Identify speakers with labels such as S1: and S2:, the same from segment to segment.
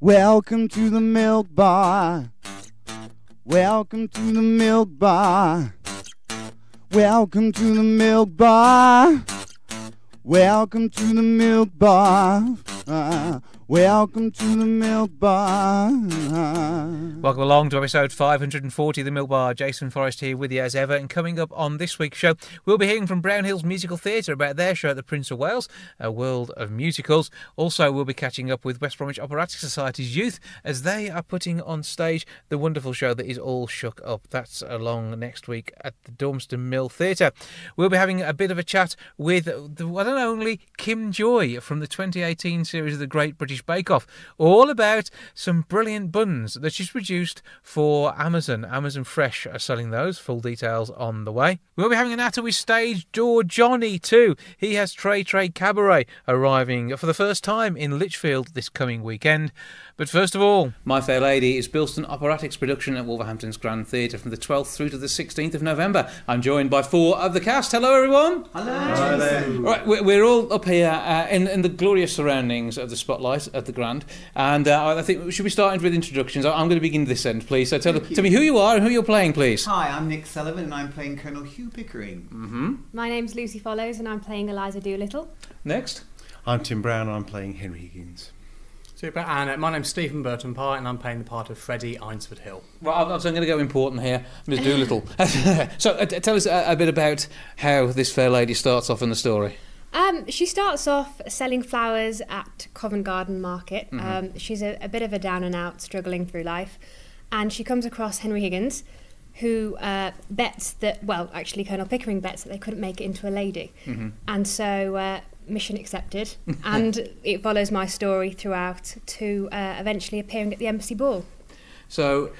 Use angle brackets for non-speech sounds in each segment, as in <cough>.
S1: Welcome to the milk bar. Welcome to the milk bar. Welcome to the milk bar. Welcome to the milk bar. Uh, welcome to the milk bar.
S2: Welcome along to episode 540 of The Milk Bar. Jason Forrest here with you as ever. And coming up on this week's show, we'll be hearing from Brownhills Musical Theatre about their show at the Prince of Wales, A World of Musicals. Also, we'll be catching up with West Bromwich Operatic Society's youth as they are putting on stage the wonderful show that is all shook up. That's along next week at the Dormston Mill Theatre. We'll be having a bit of a chat with the one and only Kim Joy from the 2018 series of The Great British Bake Off, all about some brilliant buns that she's produced for Amazon. Amazon Fresh are selling those. Full details on the way. We'll be having an Attaway stage door Johnny too. He has Très Très Cabaret arriving for the first time in Lichfield this coming weekend. But first of all, My Fair Lady is Bilston Operatics production at Wolverhampton's Grand Theatre from the 12th through to the 16th of November. I'm joined by four of the cast. Hello, everyone. Hello. Right, we're we're all up here uh, in, in the glorious surroundings of the spotlight at the Grand, and uh, I think we should we start with introductions? I- I'm going to begin this end, please. So tell, tell me who you are and who you're playing, please.
S3: Hi, I'm Nick Sullivan and I'm playing Colonel Hugh Pickering.
S4: My name's Lucy Follows and I'm playing Eliza Doolittle.
S2: Next.
S5: I'm Tim Brown and I'm playing Henry Higgins.
S6: Super. And uh, my name's Stephen Burton Pye, and I'm playing the part of Freddie Eynsford Hill.
S2: Right, I'm, I'm going to go important here, Miss Doolittle. <laughs> so uh, t- tell us a, a bit about how this fair lady starts off in the story.
S4: Um, she starts off selling flowers at Covent Garden Market.
S2: Mm-hmm.
S4: Um, she's a, a bit of a down and out, struggling through life. And she comes across Henry Higgins, who uh, bets that, well, actually, Colonel Pickering bets that they couldn't make it into a lady.
S2: Mm-hmm.
S4: And so, uh, mission accepted. <laughs> and it follows my story throughout to uh, eventually appearing at the embassy ball.
S2: So,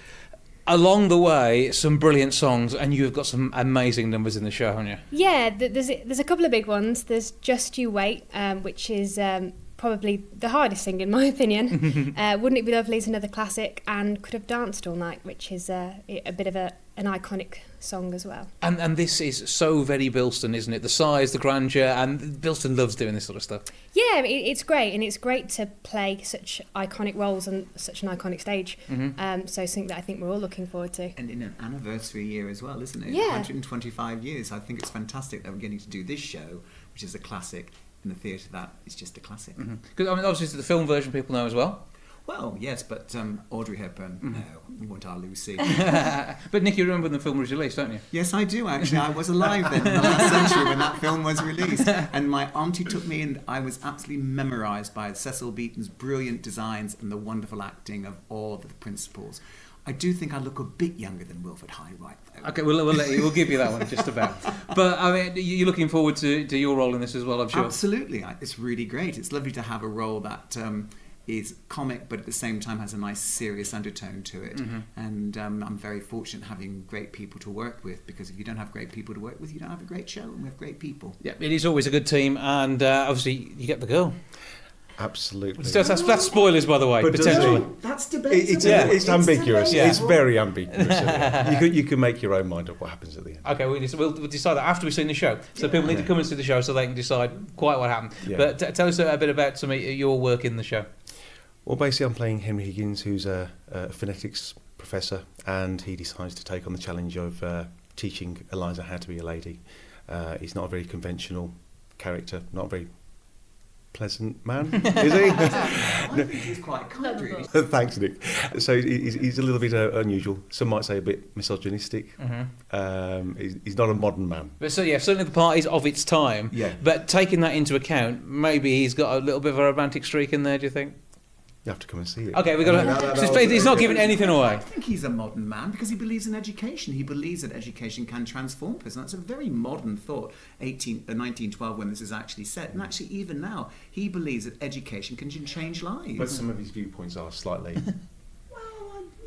S2: along the way, some brilliant songs, and you've got some amazing numbers in the show, haven't you?
S4: Yeah, th- there's a, there's a couple of big ones. There's Just You Wait, um, which is um, probably the hardest thing in my opinion. <laughs> uh, Wouldn't It Be Lovely is another classic, and Could Have Danced All Night, which is uh, a bit of a, an iconic song as well.
S2: And and this is so very Bilston, isn't it? The size, the grandeur, and Bilston loves doing this sort of stuff.
S4: Yeah, it, it's great, and it's great to play such iconic roles on such an iconic stage. Um, so something that I think we're all looking forward to.
S3: And in an anniversary year as well, isn't it?
S4: Yeah.
S3: 125 years. I think it's fantastic that we're getting to do this show, which is a classic, in the theatre that is just a classic.
S2: Because I mean, obviously, the film version people know as well.
S3: Well, yes, but um, Audrey Hepburn, no, we want our Lucy. <laughs> <laughs>
S2: But Nick, you remember when the film was released, don't you?
S3: yes, I do actually. I was alive then in the last <laughs> century when that film was released. And my auntie took me and I was absolutely memorised by Cecil Beaton's brilliant designs and the wonderful acting of all the principals. I do think I look a bit younger than Wilfrid Hyde-White though.
S2: Okay, we'll, we'll, let you, we'll give you that one just about. But I mean, you- you're looking forward to, to your role in this as well, I'm sure.
S3: Absolutely, it's really great. It's lovely to have a role that um, is comic, but at the same time has a nice serious undertone to it.
S2: Mm-hmm.
S3: And um, I'm very fortunate having great people to work with because if you don't have great people to work with, you don't have a great show. And we have great people.
S2: Yeah, it is always a good team, and uh, obviously you get the girl.
S5: Absolutely.
S2: So that's, that's spoilers, by the way,
S5: But
S2: potentially.
S5: it-
S3: That's
S5: It-
S3: debatable.
S5: it's, it's ambiguous.
S2: Yeah.
S5: It's very ambiguous. isn't <laughs> you, can, you can make your own mind up what happens at the end.
S2: Okay, we'll, we'll we'll decide that after we've seen the show. So people need to come and see the show so they can decide quite what happened.
S5: Yeah.
S2: But t- tell us a bit about some of your work in the show.
S5: Well, basically, I'm playing Henry Higgins, who's a, a phonetics professor, and he decides to take on the challenge of uh, teaching Eliza how to be a lady. Uh, he's not a very conventional character, not a very pleasant man, is he? <laughs> <laughs>
S3: I think he's quite kind, really. <laughs>
S5: Thanks, Nick. So he's, he's a little bit uh, unusual. Some might say a bit misogynistic. Um, he's, he's not a modern man.
S2: But so yeah, certainly the part is of its time.
S5: Yeah.
S2: But taking that into account, maybe he's got a little bit of a romantic streak in there. Do you think?
S5: You have to come and see it.
S2: Okay, we've got to. He's not giving anything away.
S3: I think he's a modern man because he believes in education. He believes that education can transform person. That's a very modern thought. 18, uh, 1912, when this is actually set. and actually even now, he believes that education can change lives.
S5: But some of his viewpoints are slightly. <laughs>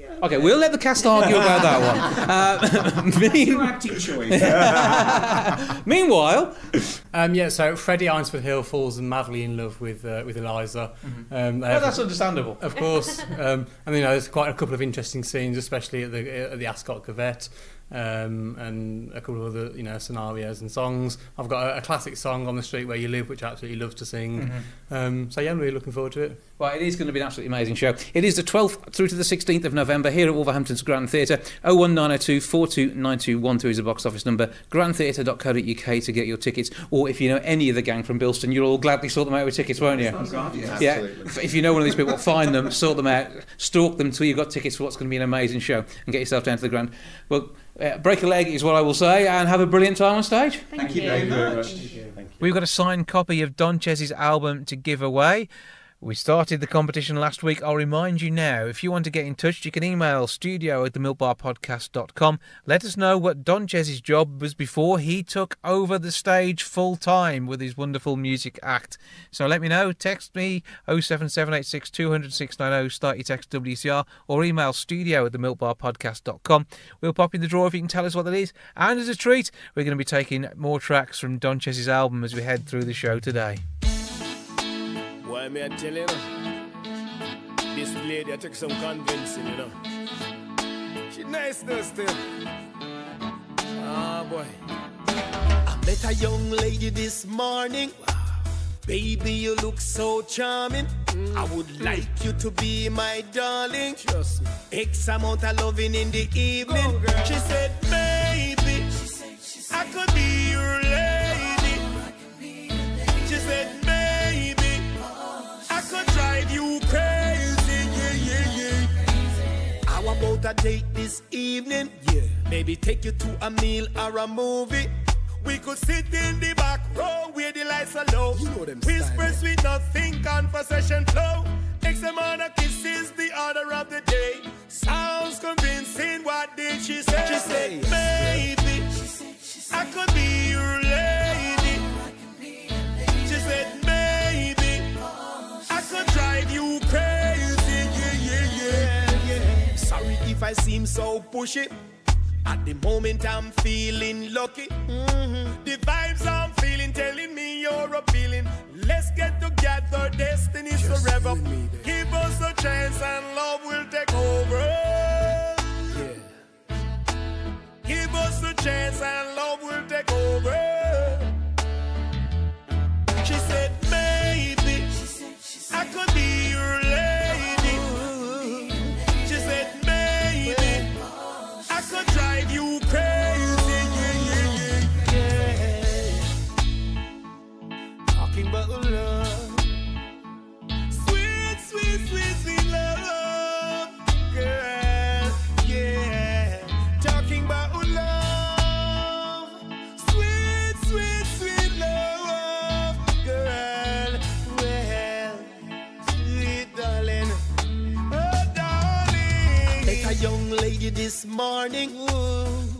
S3: well, um, yeah,
S2: Okay, we'll let the cast argue about that one. Uh, <laughs> mean-
S3: acting choice. <laughs>
S2: meanwhile,
S6: Um, yeah, so Freddie Eynsford Hill falls madly in love with uh, with Eliza. Um, they
S2: oh,
S6: have-
S2: that's understandable.
S6: of course, um, and you know there's quite a couple of interesting scenes, especially at the at the Ascot Gavotte. Um, and a couple of other you know scenarios and songs. I've got a, a classic song on the street where you live, which I absolutely love to sing.
S2: Mm-hmm.
S6: Um, so yeah, I'm really looking forward to it.
S2: Well, it is going to be an absolutely amazing show. It is the 12th through to the 16th of November here at Wolverhampton's Grand Theatre. 01902 429213 is the box office number. grandtheatre.co.uk to get your tickets. Or if you know any of the gang from Bilston, you'll all gladly sort them out with tickets, won't you? Yeah. If you know one of these people, find them, <laughs> sort them out, stalk them until you've got tickets for what's going to be an amazing show and get yourself down to the Grand. Well, uh, break a leg is what I will say and have a brilliant time on stage.
S4: Thank,
S3: you very much.
S2: We've got a signed copy of Donchez's album to give away. We started the competition last week. I'll remind you now if you want to get in touch, you can email studio at themilkbarpodcast.com. Let us know what Donchez's job was before he took over the stage full time with his wonderful music act. So let me know. Text me 07786 200 690, start your text WCR, or email studio at themilkbarpodcast.com. We'll pop in the draw if you can tell us what that is. And as a treat, we're going to be taking more tracks from Donchez's album as we head through the show today.
S7: Why me I tell you, know, this lady I took some convincing, you know. She nice though still. Ah boy.
S8: I met a young lady this morning. Baby, you look so charming. I would like you to be my darling.
S7: Trust me.
S8: X amount of loving in the evening.
S7: Go,
S8: she said, baby, I could be your lady. How about a date this evening?
S7: Yeah.
S8: Maybe take you to a meal or a movie. We could sit in the back row where the lights are low.
S7: You know them
S8: Whisper
S7: style, eh?
S8: sweet nothing, conversation flow. X amount of kisses, the order of the day. Sounds convincing, what did she say? She said, baby, I could be your lady. She said, If I seem so pushy. At the moment I'm feeling lucky. Mhm. The vibes I'm feeling telling me you're appealing. Let's get together, destiny's
S7: Just
S8: forever. Give us a chance and love will take over.
S7: Yeah.
S8: Give us a chance and love will take over. This morning.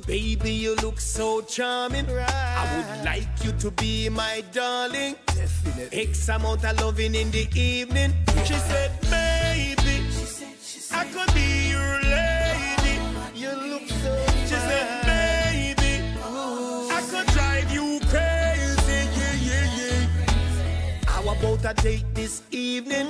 S8: Baby, you look so charming. I would like you to be my darling.
S7: Definitely.
S8: X amount of loving in the evening. She said, maybe I could be your lady. You look so She said, baby, I could drive you crazy. Yeah, yeah, yeah. How about a date this evening?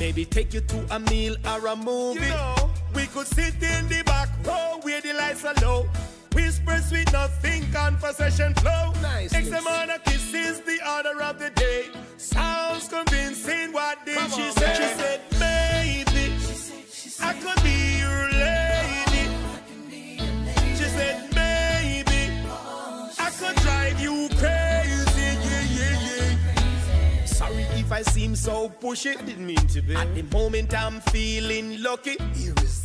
S8: Maybe take you to a meal or a movie. You know, we could sit in the back row where the lights are low. Whisper sweet nothing, conversation flow.
S7: Nice
S8: X amount of kisses, the order of the day. Sounds convincing, what did
S7: Come
S8: she
S7: on,
S8: say? She said, baby, I could be your lady. She said, baby, I could drive you crazy. Yeah, yeah, yeah. Sorry if I seem so pushy.
S7: I didn't mean to be.
S8: At the moment I'm feeling lucky.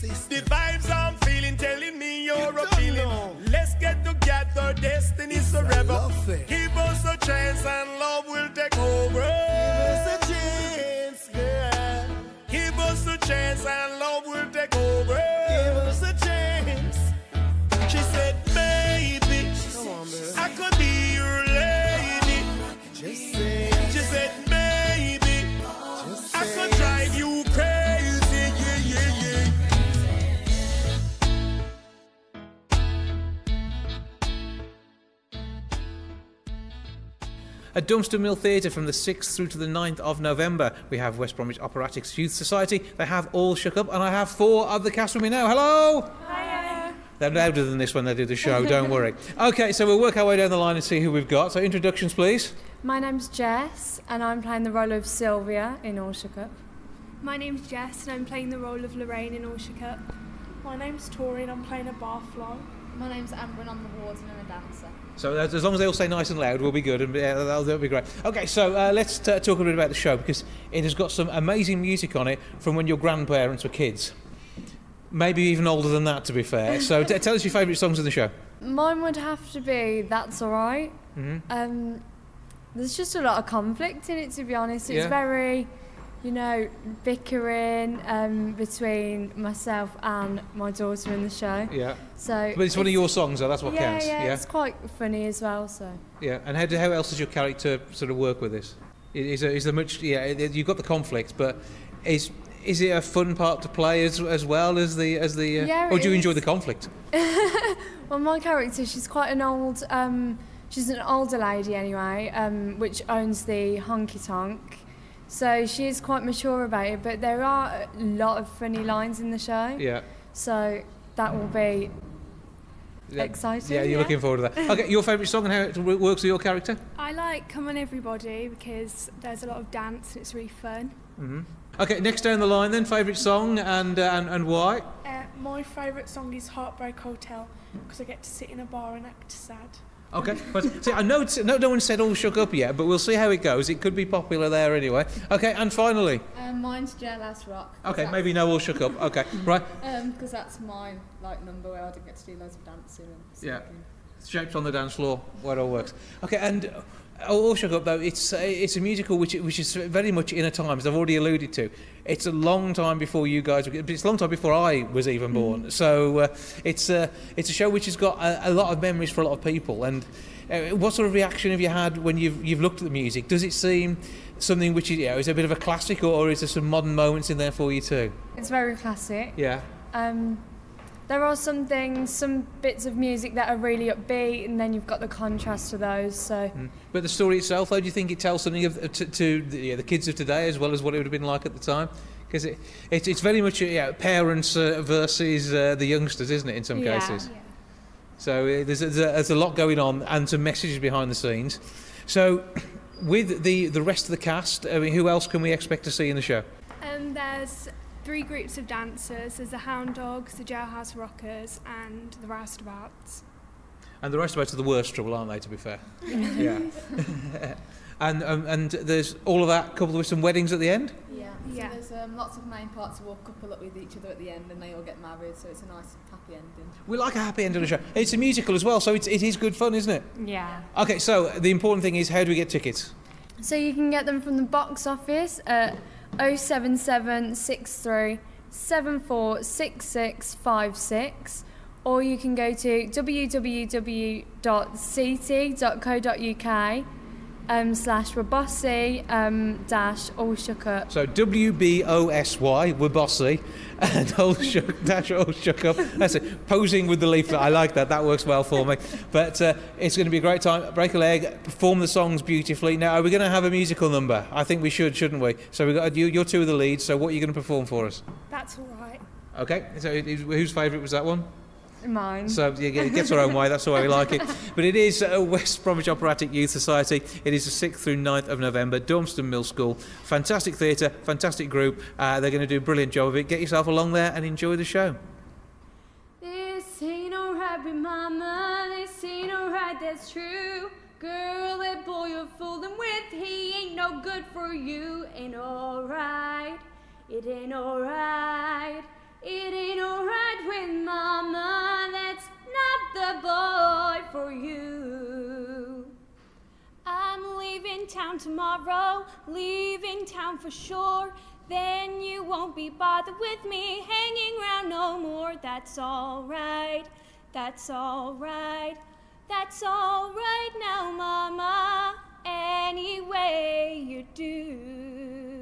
S7: Irresistible.
S8: The vibes I'm feeling telling me you're
S7: You
S8: a feeling.
S7: know.
S8: Let's get together, destiny's forever. Give us a chance and love will take over. Give
S7: us a chance,
S8: girl. Give us a chance and love will take over.
S7: Give us a chance.
S8: She said, baby,
S7: on.
S8: I could be your lady.
S7: Just say.
S8: She said,
S2: At Dormston Mill Theatre from the 6th through to the 9th of November, we have West Bromwich Operatics Youth Society. They have all shook up, and I have four of the cast with me now. Hello!
S9: Hiya.
S2: They're louder than this when they do the show. Don't worry. <laughs> Okay, so we'll work our way down the line and see who we've got. So introductions, please.
S9: My name's Jess, and I'm playing the role of Sylvia in All Shook Up.
S10: My name's Jess, and I'm playing the role of Lorraine in All Shook Up.
S11: My name's Tori, and I'm playing a barfly.
S12: My name's Amber, and I'm the warden and I'm a dancer.
S2: So as as long as they all say nice and loud, we'll be good, and yeah, that'll, that'll be great. Okay, so uh, let's talk a bit about the show because it has got some amazing music on it from when your grandparents were kids. Maybe even older than that, to be fair. <laughs> So tell us your favourite songs in the show.
S9: Mine would have to be That's Alright.
S2: Mhm.
S9: Um, there's just a lot of conflict in it, to be honest. It's
S2: Yeah.
S9: very, you know, bickering um, between myself and my daughter in the show.
S2: Yeah.
S9: So,
S2: But it's one of your songs, though. That's what
S9: yeah,
S2: counts.
S9: Yeah,
S2: Yeah.
S9: it's quite funny as well. So.
S2: Yeah. And how, do, how else does your character sort of work with this? Is there, is there much? Yeah, you've got the conflict, but is is it a fun part to play as as well as the as the? Uh,
S9: Yeah,
S2: or do you enjoy the conflict? <laughs>
S9: Well, my character, she's quite an old, um, she's an older lady anyway, um, which owns the honky tonk. So she is quite mature about it, but there are a lot of funny lines in the show.
S2: Yeah.
S9: So that will be
S2: Yeah.
S9: exciting.
S2: Yeah, you're looking forward to that. <laughs> Okay, your favourite song and how it works with your character?
S10: I like Come On Everybody because there's a lot of dance and it's really fun.
S2: hmm Okay, next down the line then, favourite song and uh, and, and why?
S11: Uh, my favourite song is Heartbreak Hotel because I get to sit in a bar and act sad.
S2: Okay, but see, I know no, no one said all shook up yet, but we'll see how it goes. It could be popular there anyway. Okay, and finally,
S12: Um, mine's Jailhouse Rock.
S2: okay, maybe no all shook up. Okay, <laughs> right.
S12: Um, because that's my like number where I didn't get to do loads of dancing and
S2: Yeah. Shaped on the dance floor, where it all works. Okay, and All Shook Up, though, it's, it's a musical which, which is very much in a time, as I've already alluded to. It's a long time before you guys, were, it's a long time before I was even born. So uh, it's, uh, it's a show which has got a, a lot of memories for a lot of people. And uh, what sort of reaction have you had when you've, you've looked at the music? Does it seem something which is, you know, is a bit of a classic, or, or is there some modern moments in there for you too?
S9: It's very classic.
S2: Yeah.
S9: Um, there are some things, some bits of music that are really upbeat, and then you've got the contrast to those. So
S2: But the story itself, though, do you think it tells something of, to, to the, yeah, the kids of today as well as what it would have been like at the time? Because it, it, it's very much yeah, parents uh, versus uh, the youngsters, isn't it, in some
S9: Yeah.
S2: cases? So uh, there's, there's, a, there's a lot going on and some messages behind the scenes. So <coughs> with the, the rest of the cast, I mean, who else can we expect to see in the show?
S10: Um, there's three groups of dancers. There's the Hound Dogs, the Jailhouse Rockers, and the Roustabouts.
S2: And the rest of us are the worst trouble, aren't they, to be fair? yeah. <laughs> and, um, and there's all of that coupled with some weddings at the end?
S12: Yeah.
S10: Yeah.
S12: So there's um, lots of main parts who will couple up with each other at the end, and they all get married. So it's a nice happy ending.
S2: We like a happy ending of the show. It's a musical as well, so it's, it is good fun, isn't it?
S9: yeah.
S2: Okay, so the important thing is how do we get tickets?
S9: So you can get them from the box office at 07763 746656 or you can go to www.ct.co.uk um, slash Wabossi um, dash all shook up.
S2: So W B O S Y, we're and <laughs> all shook, dash all shook up. That's it. Posing with the leaflet, I like that. That works well for me. But uh, it's going to be a great time. Break a leg, perform the songs beautifully. Now, are we going to have a musical number? I think we should, shouldn't we? So we got you. You're two of the leads. So what are you going to perform for us?
S10: That's all right.
S2: Okay. So it- it- whose favourite was that one?
S9: Mine.
S2: So yeah, it gets our own way. That's the way we like it. <laughs> But it is uh, West Bromwich Operatic Youth Society. It is the 6th through 9th of November. Dormston Mill School. Fantastic theatre, fantastic group. Uh, they're going to do a brilliant job of it. Get yourself along there and enjoy the show.
S9: This ain't alright with mama, this ain't alright, that's true. Girl, that boy you're fooling with, he ain't no good for you. Ain't alright, it ain't alright, it ain't alright with mama, that's not the boy for you.
S10: I'm leaving town tomorrow, leaving town for sure. Then you won't be bothered with me hanging around no more. That's alright, that's alright, that's alright now, Mama. Any way you do.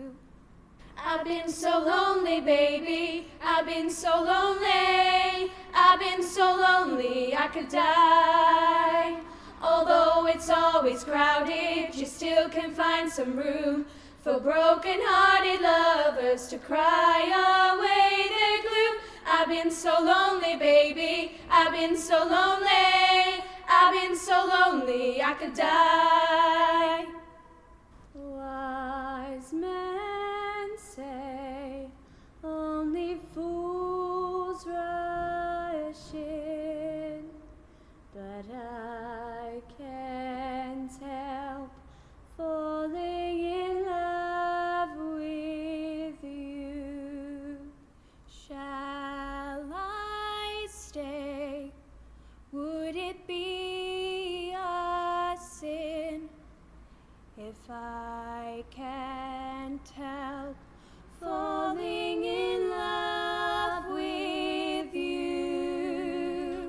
S10: I've been so lonely, baby. I've been so lonely. I've been so lonely, I could die. Although it's always crowded, you still can find some room for broken-hearted lovers to cry away their gloom. I've been so lonely, baby. I've been so lonely. I've been so lonely, I could die.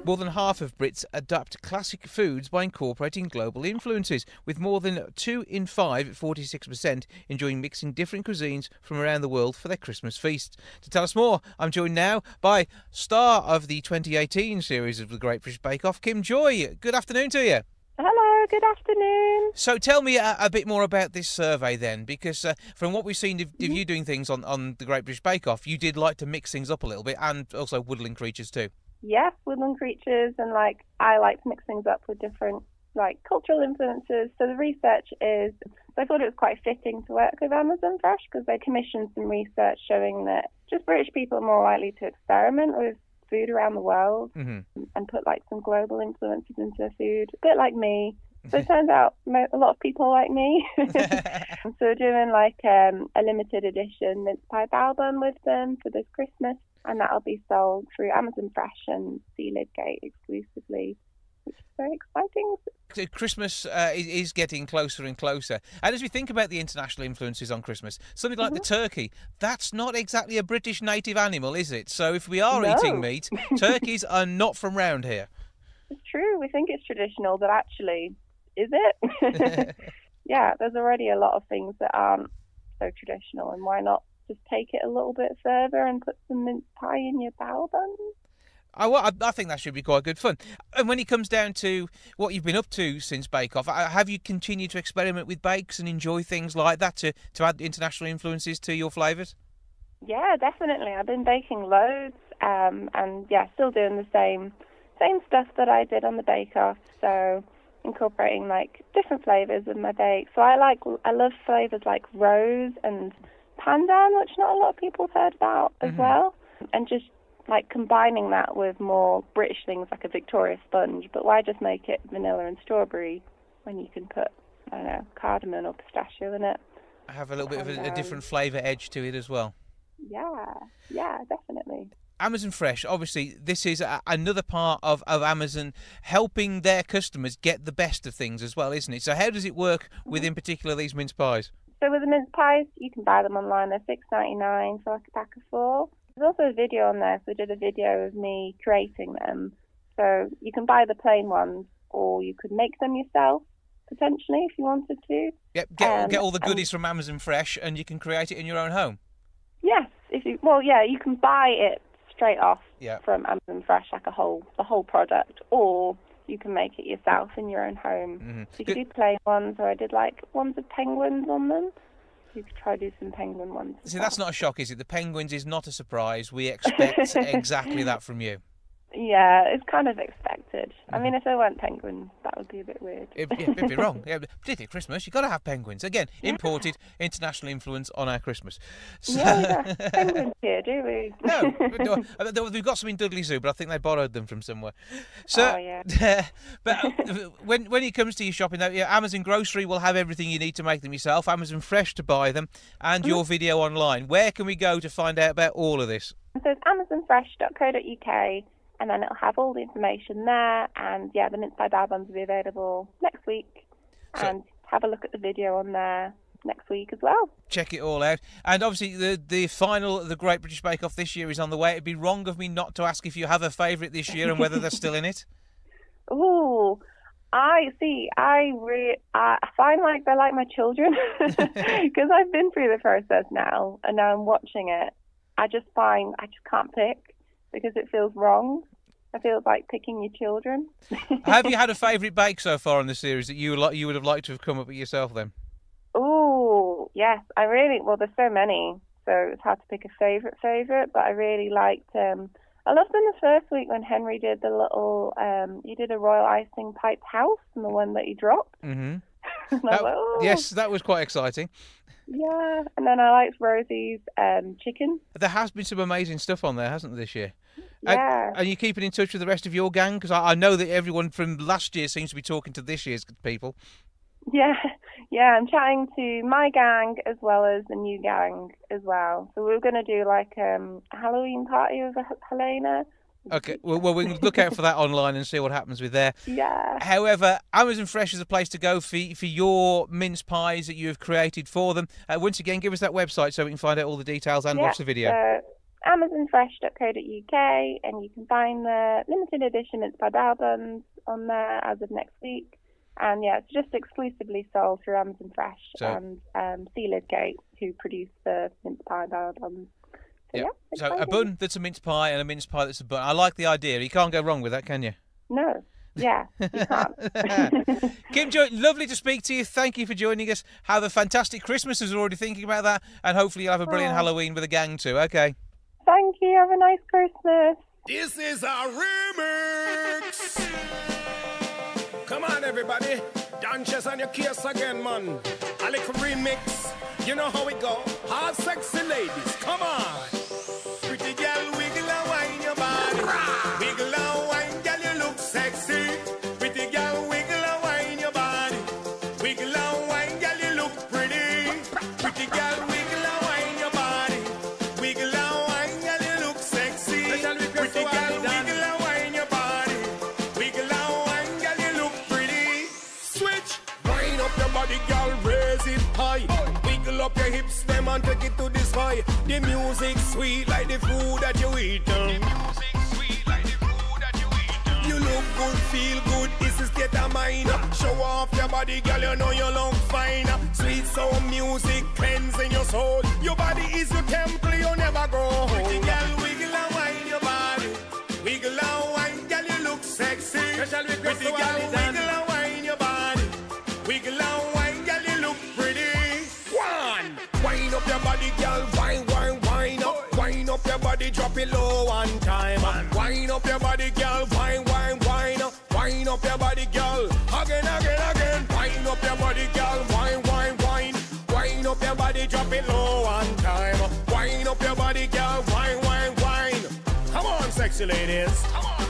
S2: More than half of Brits adapt classic foods by incorporating global influences, with more than two in five, 46%, enjoying mixing different cuisines from around the world for their Christmas feast. To tell us more, I'm joined now by star of the 2018 series of the Great British Bake Off, Kim Joy. Good afternoon to you.
S13: Hello, good afternoon.
S2: So tell me a, a bit more about this survey then, because uh, from what we've seen of, of you doing things on, on the Great British Bake Off, you did like to mix things up a little bit, and also woodland creatures too.
S13: Yes, woodland creatures, and like I like to mix things up with different like cultural influences. So the research is, so I thought it was quite fitting to work with Amazon Fresh because they commissioned some research showing that just British people are more likely to experiment with food around the world
S2: Mm-hmm.
S13: and put like some global influences into their food, a bit like me. So it turns out a lot of people like me. <laughs> so we're doing like um, a limited edition mince pie album with them for this Christmas, and that'll be sold through Amazon Fresh and Sea Lidgate exclusively, which is very exciting.
S2: Christmas uh, is, getting closer and closer. And as we think about the international influences on Christmas, something like the turkey, that's not exactly a British native animal, is it? So if we are
S13: No.
S2: eating meat, <laughs> turkeys are not from round here.
S13: It's true. We think it's traditional, but actually, is it? <laughs> <laughs> yeah, there's already a lot of things that aren't so traditional, and why not just take it a little bit further and put some mince pie in your bao buns?
S2: I, well, I, I think that should be quite good fun. And when it comes down to what you've been up to since Bake Off, have you continued to experiment with bakes and enjoy things like that to, to add international influences to your flavours?
S13: Yeah, definitely. I've been baking loads, um, and yeah, still doing the same same stuff that I did on the Bake Off. So incorporating like different flavors in my bake. So I like I love flavors like rose and pandan, which not a lot of people have heard about as
S14: Mhm.
S13: well, and just like combining that with more British things like a Victoria sponge. But why just make it vanilla and strawberry when you can put I don't know cardamom or pistachio in it?
S2: I have a little bit of a, a different flavour edge to it as well.
S13: Yeah, yeah, definitely.
S2: Amazon Fresh, obviously, this is a, another part of, of Amazon helping their customers get the best of things as well, isn't it? So, how does it work with, in particular, these mince pies?
S13: So with the mince pies, you can buy them online. They're six ninety nine for like a pack of four. There's also a video on there, so I did a video of me creating them. So you can buy the plain ones, or you could make them yourself potentially if you wanted to.
S2: Yep, get,
S13: Um,
S2: get all the goodies from Amazon Fresh and you can create it in your own home.
S13: Yes, if you well, yeah, you can buy it straight off
S2: Yeah.
S13: from Amazon Fresh, like a whole the whole product, or you can make it yourself in your own home.
S2: Mhm.
S13: So you could do plain ones, or I did like ones with penguins on them. You could try do some penguin ones.
S2: See,
S13: well.
S2: that's not a shock, is it? The Penguins is not a surprise. We expect <laughs> exactly that from you.
S13: Yeah, it's kind of expected. I
S2: Mm-hmm.
S13: mean, if there weren't penguins, that would be a bit weird.
S2: It, yeah, it'd be wrong. <laughs> Yeah, particularly Christmas, you've got to have penguins. Again, imported international influence on our Christmas. So-
S13: Yeah, penguins here, do we? <laughs>
S2: No, no, <laughs> uh, we've got some in Dudley Zoo, but I think they borrowed them from somewhere. So,
S13: Oh, yeah.
S2: but uh, when when it comes to your shopping, though, yeah, Amazon Grocery will have everything you need to make them yourself. Amazon Fresh to buy them, and your video online. Where can we go to find out about all of this?
S13: So it's amazonfresh.co.uk, and then it'll have all the information there. And yeah, the mince pie bao buns will be available next week, and have a look at the video on there next week as well.
S2: Check it all out. And obviously, the the final of the Great British Bake Off this year is on the way. It'd be wrong of me not to ask if you have a favourite this year and whether they're still in it. <laughs>
S13: Ooh, I see. I re- I find like they're like my children <laughs> because I've been through the process now, and now I'm watching it. I just find I just can't pick because it feels wrong. It feel like picking your children. <laughs>
S2: have you had a <laughs> favourite bake so far in the series that you you would have liked to have come up with yourself then?
S13: Oh yes, I really well. There's so many, so it's hard to pick a favorite favorite. But I really liked um, I loved in the first week when Henry did the little, um, he did a royal icing pipe house and the one that he dropped. Mm-hmm. <laughs> I was like, oh.
S2: Yes, that was quite exciting.
S13: Yeah, and then I liked Rosie's um, chicken.
S2: There has been some amazing stuff on there, hasn't there, this year?
S13: Yeah.
S2: And, you keeping in touch with the rest of your gang? Because I, I know that everyone from last year seems to be talking to this year's people.
S13: Yeah, yeah, I'm chatting to my gang as well as the new gang as well. So we are going to do like um, a Halloween party with Helena.
S2: Okay, well, well, we can look out for that online and see what happens with there.
S13: Yeah.
S2: However, Amazon Fresh is a place to go for, for your mince pies that you have created for them. Uh, once again, give us that website so we can find out all the details and
S13: yeah,
S2: watch the video.
S13: So AmazonFresh.co.uk, and you can find the limited edition mince pie albums on there as of next week. And yeah, it's just exclusively sold through Amazon Fresh
S2: So-
S13: and um, Sealed Gate, who produce the mince pie albums. So, yeah,
S2: So a bun that's a mince pie and a mince pie that's a bun. I like the idea. You can't go wrong with that, can you?
S13: No. Yeah, you <laughs> can't. <laughs>
S2: Kim Joy, lovely to speak to you. Thank you for joining us. Have a fantastic Christmas. Is already thinking about that, and hopefully you'll have a brilliant
S13: Oh.
S2: Halloween with the gang too. Okay.
S13: Thank you. Have a nice Christmas.
S8: This is our remix. Come on, everybody. Dances on your case again, man. A little remix. You know how it go. Hot, sexy ladies. Come on. Up your hips, them and take it to the sky. The music sweet like the food that you eat. um. You look good, feel good, it's a state of mind. Show off your body, girl, you know you look fine. Sweet soul music cleansing your soul. Your body is your temple, you never go home. Pretty girl, wiggle and wine your body. Wiggle and wine, girl, you look sexy. Pretty girl, body, drop it low one time. Wind up your body, girl, wine, wine, wine up. Wind up your body, girl, again, again, again. Wind up your body, girl, wine, wine, wine. Wind up your body, drop it low one time. Wind up your body, girl, wine, wine, wine. Come on, sexy ladies. Come on,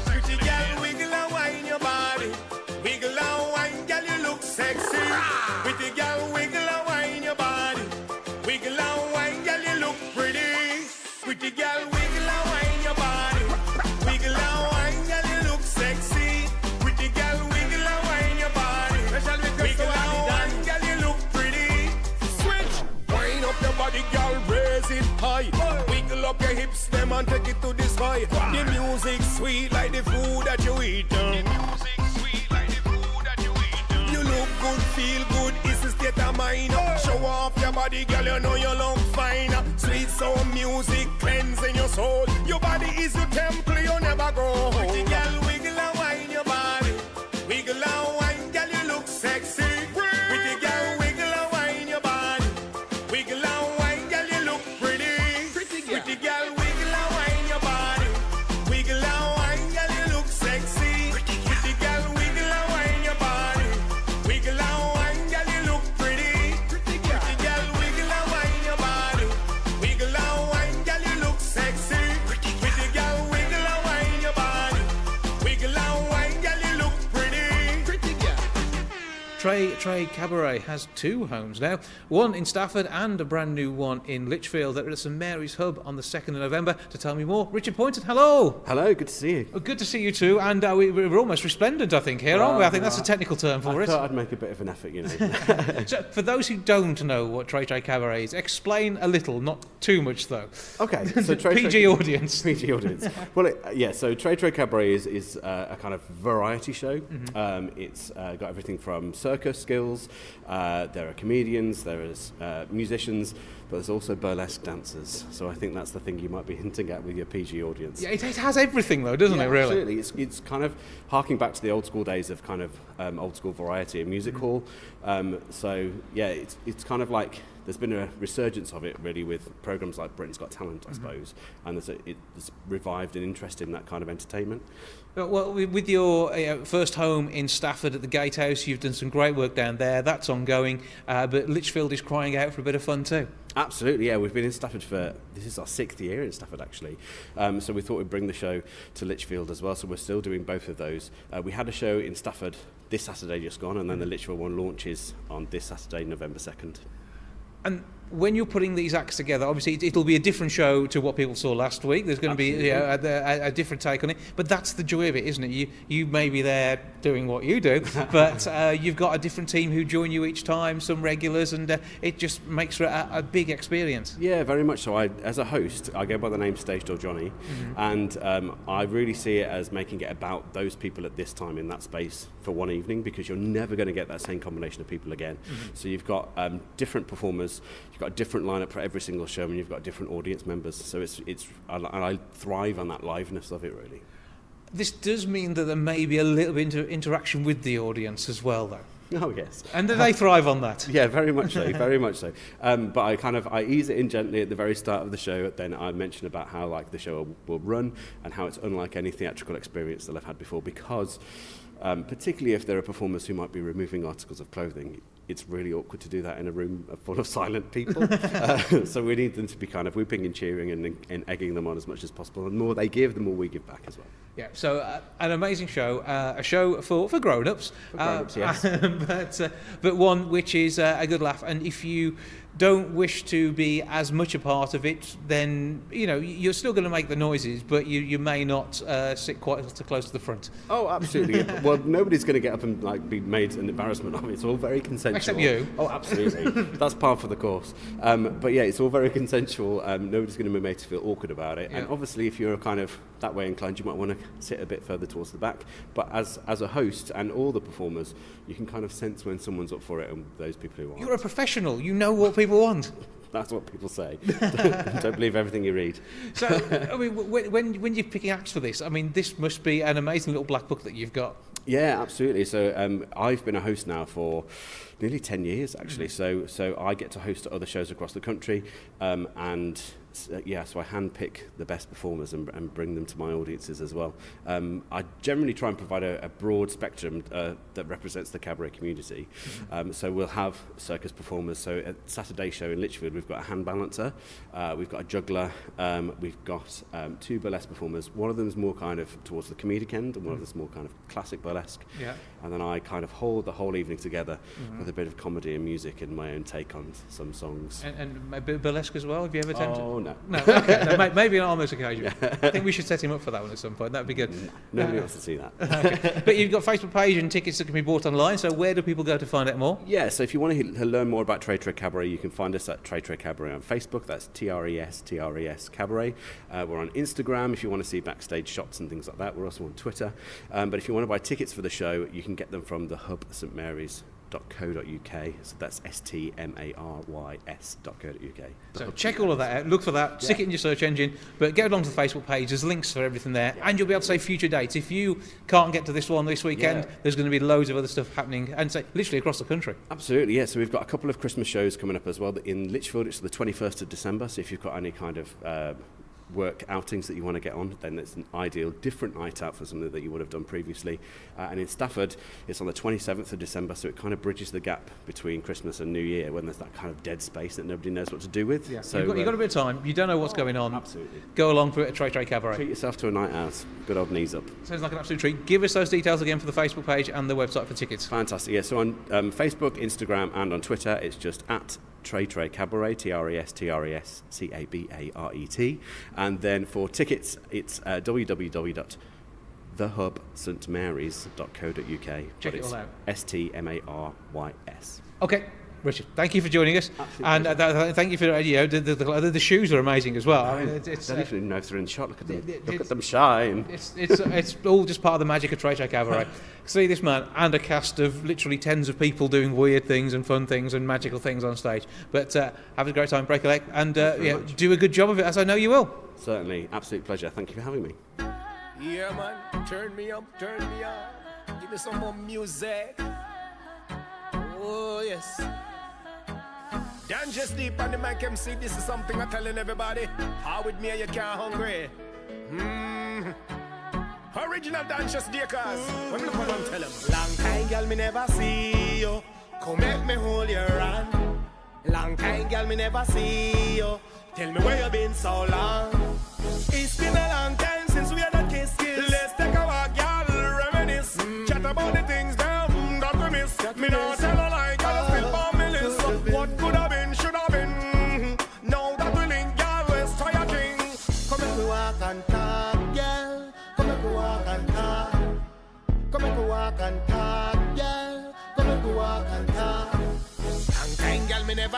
S8: take it to the sky. The music sweet like the food that you eat. You look good, feel good, it's a state of mind. Show off your body, girl, you know you look fine. Sweet soul music cleansing your soul. Your body is your temple, you never go home.
S2: Très Cabaret has two homes now, one in Stafford and a brand new one in Lichfield. They're at St Mary's Hub on the 2nd of November. To tell me more, Richard Poynton, hello.
S14: Hello, good to see you.
S2: Oh, good to see you too, and uh, we, we're almost resplendent, I think, here, aren't we? I think that's a technical term for
S14: I
S2: it.
S14: thought I'd make a bit of an effort, you know. <laughs>
S2: so, for those who don't know what Très Cabaret is, explain a little, not too much though.
S14: Okay, <laughs> so
S2: PG audience. <laughs>
S14: PG audience. well, it, yeah. So Très Cabaret is, is uh, a kind of variety show.
S2: Mhm.
S14: Um, it's uh, got everything from circus skills. Uh, there are comedians. There is uh, musicians. but there's also burlesque dancers. So I think that's the thing you might be <laughs> hinting at with your PG audience.
S2: Yeah, it, it has everything though, doesn't
S14: Yeah,
S2: it? Really.
S14: Absolutely. It's, it's kind of harking back to the old school days of kind of um, old school variety and music hall. Um, so, yeah, it's, it's kind of like there's been a resurgence of it really with programs like Britain's Got Talent, I
S2: Mhm.
S14: suppose. And there's a, it's revived an interest in that kind of entertainment.
S2: Uh, Well, with your uh, first home in Stafford at the Gatehouse, you've done some great work down there. That's ongoing, uh, but Lichfield is crying out for a bit of fun too.
S14: Absolutely, yeah. We've been in Stafford for this is our sixth year in Stafford actually. Um, so we thought we'd bring the show to Lichfield as well. So we're still doing both of those. Uh, we had a show in Stafford this Saturday just gone, and then the Lichfield one launches on this Saturday, November second.
S2: And when you're putting these acts together, obviously it, it'll be a different show to what people saw last week. There's going to be you know, a, a, a different take on it, but that's the joy of it, isn't it? You you may be there doing what you do, <laughs> but uh, you've got a different team who join you each time, some regulars, and uh, it just makes for a, a big experience.
S14: Yeah, very much so. I, as a host, I go by the name Stage Door Johnny,
S2: Mhm.
S14: and um, I really see it as making it about those people at this time in that space for one evening because you're never going to get that same combination of people again.
S2: Mhm.
S14: So you've got um, different performers, got a different lineup for every single show, and you've got different audience members. So it's it's and I thrive on that liveness of it really.
S2: This does mean that there may be a little bit of interaction with the audience as well, though.
S14: Oh yes,
S2: And do they thrive on that?
S14: Yeah, very much so, very <laughs> much so. Um, but I kind of I ease it in gently at the very start of the show. Then I mention about how like the show will run and how it's unlike any theatrical experience that I've had before because. Um, particularly if there are performers who might be removing articles of clothing, it's really awkward to do that in a room full of <laughs> silent people. <laughs> uh, so we need them to be kind of whooping and cheering and, and egging them on as much as possible. And the more they give, the more we give back as well.
S2: Yeah, so uh, an amazing show, uh, a show for, for grown-ups,
S14: For grown-ups, yes. <laughs>
S2: but uh, but one which is uh, a good laugh. And if you don't wish to be as much a part of it, then you know you're still going to make the noises, but you, you may not uh, sit quite so close to the front.
S14: Oh, absolutely. <laughs> well, nobody's going to get up and like be made an embarrassment of it. It's all very consensual.
S2: Except you.
S14: Oh, absolutely. <laughs> That's par for the course. Um, but yeah, it's all very consensual. Um, nobody's going to be made to feel awkward about it. And obviously, if you're a kind of that way inclined, you might want to sit a bit further towards the back. But as as a host and all the performers, you can kind of sense when someone's up for it and those people who aren't.
S2: You're a professional. You know what people want. <laughs>
S14: That's what people say. <laughs> Don't believe everything you read.
S2: So, I mean, when, when when you're picking acts for this, I mean, this must be an amazing little black book that you've got.
S14: Yeah, absolutely. So um, I've been a host now for nearly 10 years, actually. So, so I get to host other shows across the country. Um, and uh, yeah, so I handpick the best performers and, and bring them to my audiences as well. Um, I generally try and provide a, a broad spectrum uh, that represents the cabaret community. Um, so we'll have circus performers. So at Saturday show in Lichfield, we've got a hand balancer, uh, we've got a juggler, um, we've got um, two burlesque performers. One of them is more kind of towards the comedic end, and one of them is more kind of classic burlesque.
S2: Yeah.
S14: And then I kind of hold the whole evening together
S2: Mhm.
S14: with a bit of comedy and music and my own take on some songs.
S2: And, and a bit of burlesque as well. Have you ever attempted?
S14: Oh, no.
S2: No, okay. no, maybe not on this occasion. <laughs> I think we should set him up for that one at some point. That'd be good.
S14: Nobody wants to see that. <laughs>
S2: okay. But you've got Facebook page and tickets that can be bought online. So where do people go to find out more?
S14: Yeah, so if you want to, learn more about Très Cabaret, you can find us at Très Cabaret on Facebook. That's T R E S T R E S Cabaret. Uh, we're on Instagram if you want to see backstage shots and things like that. We're also on Twitter. Um, but if you want to buy tickets for the show, you can get them from the Hub St Mary's. .co.uk so that's S T M A R Y S .co.uk
S2: So check all of that out. Look for that. Stick it in your search engine. But go along to the Facebook page. There's links for everything there, and you'll be able to say future dates. If you can't get to this one this weekend,
S14: Yeah.
S2: there's going to be loads of other stuff happening, and say literally across the country.
S14: Absolutely, yeah. So we've got a couple of Christmas shows coming up as well. In Lichfield, it's the 21st of December. So if you've got any kind of uh, work outings that you want to get on, then it's an ideal different night out for something that you would have done previously. Uh, and in Stafford, it's on the 27th of December, so it kind of bridges the gap between Christmas and New Year when there's that kind of dead space that nobody knows what to do with. Yeah. So
S2: you've, got, you've got a bit of time. You don't know what's going on.
S14: Absolutely.
S2: Go along for it a Très Très Cabaret.
S14: treat yourself to a night out. Good old knees up.
S2: Sounds like an absolute treat. Give us those details again for the Facebook page and the website for tickets.
S14: Fantastic. Yeah, so on um, Facebook, Instagram, and on Twitter, it's just at Très Cabaret, T R E S T R E S C A B A R E T. And then for tickets, it's uh, www.thehubstmarys.co.uk.
S2: Check
S14: but
S2: it
S14: it's
S2: all out.
S14: S T M A R Y S.
S2: Okay. Richard, thank you for joining us, and uh, th- th- thank you for uh, you know the, the, the, the shoes are amazing as well. I mean, it's, it's,
S14: They
S2: uh,
S14: don't even know if they're in shot. Look at them.
S2: it-
S14: Look
S2: it's-
S14: at them shine.
S2: It's it's it's all just part of the magic of Très Cabaret. <laughs> See this man and a cast of literally tens of people doing weird things and fun things and magical things on stage. But uh, have a great time, break a leg, and uh, yeah,
S14: much.
S2: do a good job of it, as I know you will.
S14: Certainly, absolute pleasure. Thank you for having me.
S7: Yeah, man, turn me up, turn me up. Give me some more music. Oh, yes. Dan just deep on the mic MC. This is something I'm telling everybody. How with me and you can't hungry. Mmm. Original Dan just dear cause. When me look around, tell him. Long time, girl, me never see you. Come make me hold your hand. Long time, girl, me never see you. Tell me where you been so long. It's been a long time since we had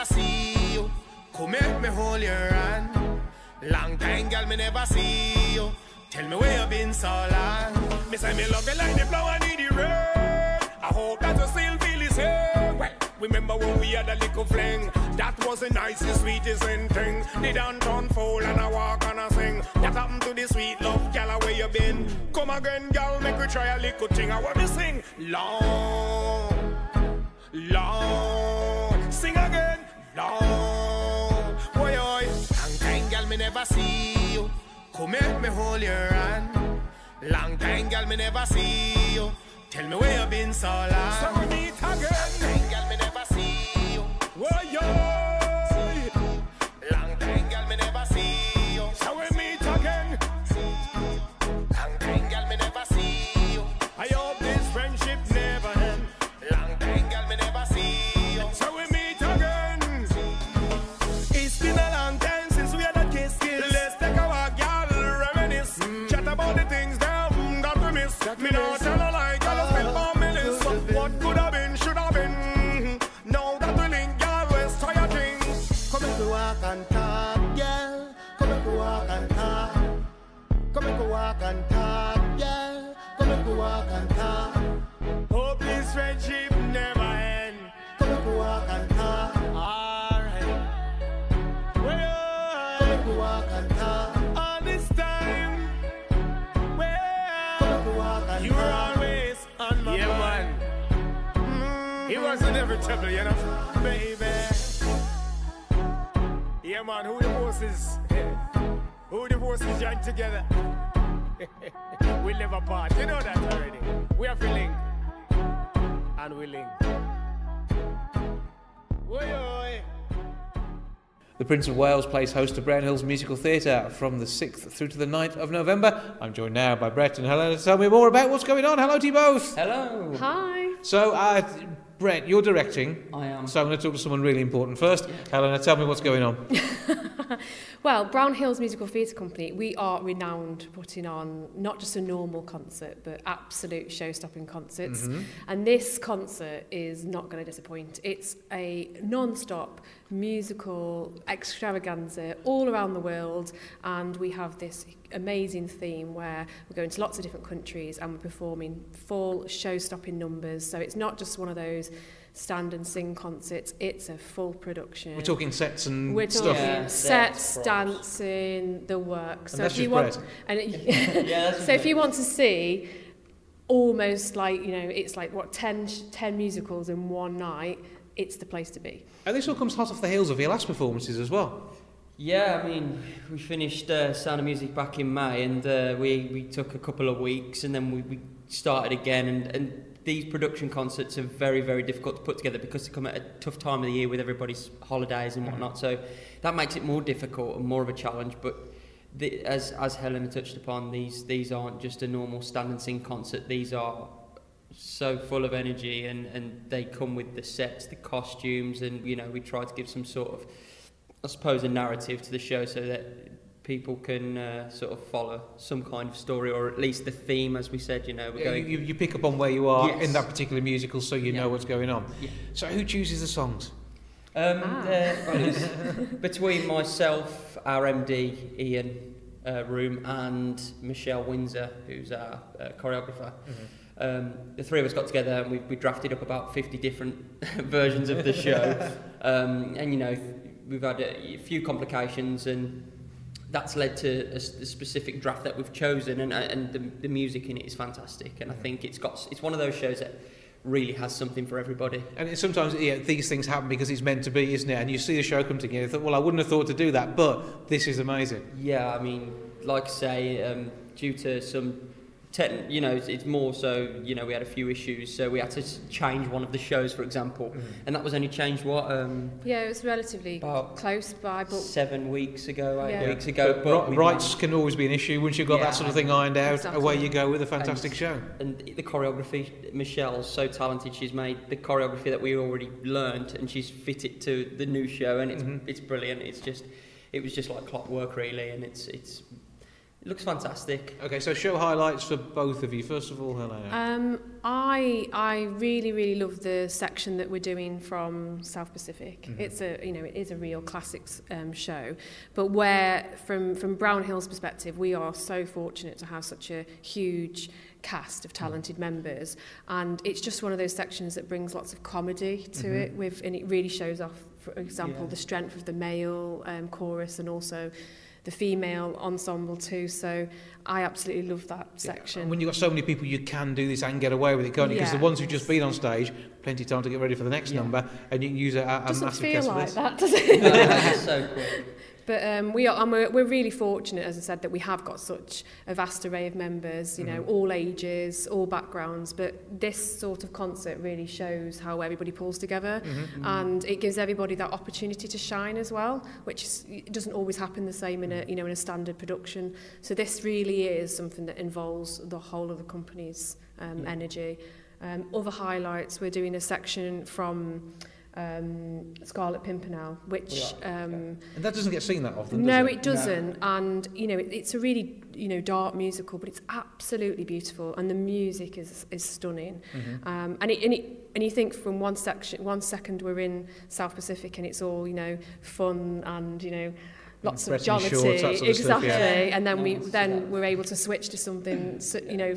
S7: see you. Come make me hold your hand. Long time, girl, me never see you. Tell me where you been so long. Me say me love you like the flower need the rain. I hope that you still feel the same. Well, remember when we had a little fling? That was the nicest, sweetest thing. The downtown fool and I walk and I sing. That happened to the sweet love, gal, where you been? Come again, gal, make we try a little thing. I want me sing long, long. Sing again, long. Boy, boy. Long time, gal, me never see you. Come make me hold your hand. Long time, gal, me never see you. Tell me where you been so long. So we meet again. Long time, gal, He was you know, baby. Yeah, man, who the forces? <laughs> Who the forces join together? <laughs> we live apart, you know that already. We are feeling and willing. Oi, oi.
S2: The Prince of Wales plays host to Brownhills Musical Theatre from the 6th through to the 9th of November. I'm joined now by Brett and Helena to tell me more about what's going on. Hello to you both.
S15: Hello.
S4: Hi.
S2: So, uh, Brett, you're directing.
S15: I am.
S2: So I'm going to talk to someone really important first. Yeah. Helena, tell me what's going on. <laughs>
S16: well, Brown Hills Musical Theatre Company, we are renowned for putting on not just a normal concert, but absolute show-stopping concerts.
S17: Mm -hmm.
S16: And this concert is not going to disappoint. It's a non-stop musical extravaganza all around the world, and we have this amazing theme where we're going to lots of different countries and we're performing full show-stopping numbers. So it's not just one of those stand and sing concerts, it's a full production.
S2: We're talking sets and
S16: We're
S2: stuff.
S16: talking
S2: Yeah,
S16: sets,
S2: sets,
S16: dancing, the work. So
S2: that's
S16: if you want,
S2: bread.
S16: and it, <laughs> <laughs>
S2: Yeah,
S16: so if you want to see almost like you know, it's like what 10, 10 musicals in one night. It's the place to be.
S2: And this all comes hot off the heels of your last performances as well.
S15: Yeah, I mean, we finished uh, Sound of Music back in May, and uh, we, we took a couple of weeks, and then we, we started again. And, and these production concerts are very, very difficult to put together because they come at a tough time of the year with everybody's holidays and whatnot. So that makes it more difficult and more of a challenge. But the, as as Helena touched upon, these these aren't just a normal stand and sing concert. These are so full of energy, and and they come with the sets, the costumes, and you know we try to give some sort of I suppose, a narrative to the show so that people can uh, sort of follow some kind of story or at least the theme, as we said. You know, we're
S2: Yeah,
S15: going.
S2: you, you pick up on where you are
S15: Yes.
S2: in that particular musical so you
S15: Yeah.
S2: know what's going on.
S15: Yeah.
S2: So who chooses the songs?
S15: Um,
S16: Ah.
S15: uh, well, <laughs> between myself, our MD Ian uh, Room, and Michelle Windsor, who's our uh, choreographer. Um, the three of us got together and we, we drafted up about 50 different <laughs> versions of the show. <laughs> um, and you know, we've had a, few complications and that's led to a, a specific draft that we've chosen and, and the, the music in it is fantastic and I think it's got it's one of those shows that really has something for everybody.
S2: And sometimes yeah, these things happen because it's meant to be, isn't it? And you see the show come together, you think, well, I wouldn't have thought to do that, but this is amazing.
S15: Yeah, I mean, like I say, um, due to some, techn you know, it's, it's more so, you know, we had a few issues, so we had to change one of the shows, for example,
S2: Mm-hmm.
S15: and that was only changed what um,
S16: Yeah, it was relatively close by, but
S15: seven weeks ago, eight
S16: Yeah.
S15: weeks ago.
S2: But,
S15: But
S2: rights can always be an issue once you've got
S15: Yeah.
S2: that sort of thing ironed out.
S15: Exactly.
S2: Away you go with a fantastic
S15: And-
S2: show.
S15: And the choreography, Michelle's so talented. She's made the choreography that we already learned, and she's fit it to the new show, and it's
S2: Mm-hmm.
S15: it's brilliant. It's just, it was just like clockwork, really, and it's it's It looks fantastic.
S2: Okay, so show highlights for both of you. First of all, Helena.
S16: Um, I I really really love the section that we're doing from South Pacific.
S2: Mm-hmm.
S16: It's a you know it is a real classics um, show, but where from from Brown Hill's perspective, we are so fortunate to have such a huge cast of mm-hmm. talented members and it's just one of those sections that brings lots of comedy to
S17: mm-hmm.
S16: it with and it really shows off for example
S17: yeah.
S16: the strength of the male um, chorus and also the female ensemble too. So I absolutely love that section.
S2: And when you've got so many people, you can do this and get away with it, can't you? Because
S16: Yeah.
S2: the ones who've just been on stage, plenty of time to get ready for the next number, and you can use a, a, a
S16: doesn't
S2: massive
S16: feel
S2: for
S16: like
S2: this.
S16: that, does it? <laughs>
S15: so quick.
S16: But um, we are, and we're, we're really fortunate, as I said, that we have got such a vast array of members, you know,
S2: mm.
S16: all ages, all backgrounds. But this sort of concert really shows how everybody pulls together,
S17: mm-hmm. mm-hmm.
S16: and it gives everybody that opportunity to shine as well, which is, doesn't always happen the same in a mm. you know in a standard production. So this really is something that involves the whole of the company's um,
S17: yeah.
S16: energy. Um, other highlights, we're doing a section from um, Scarlet Pimpernel, which... Um, yeah.
S2: And that doesn't get seen that often,
S16: No,
S2: does it?
S16: it doesn't. And, you know, it, it's a really, you know, dark musical, but it's absolutely beautiful. And the music is, is stunning.
S17: Mm -hmm.
S16: um, and, it, and, it, and you think from one, section, one second we're in South Pacific and it's all, you know, fun and, you know, lots
S2: and of
S16: jollity.
S2: Shorts, sort of
S16: exactly.
S2: Stuff, yeah.
S16: And then,
S2: nice, we,
S16: then yeah. we're able to switch to something, so, you know,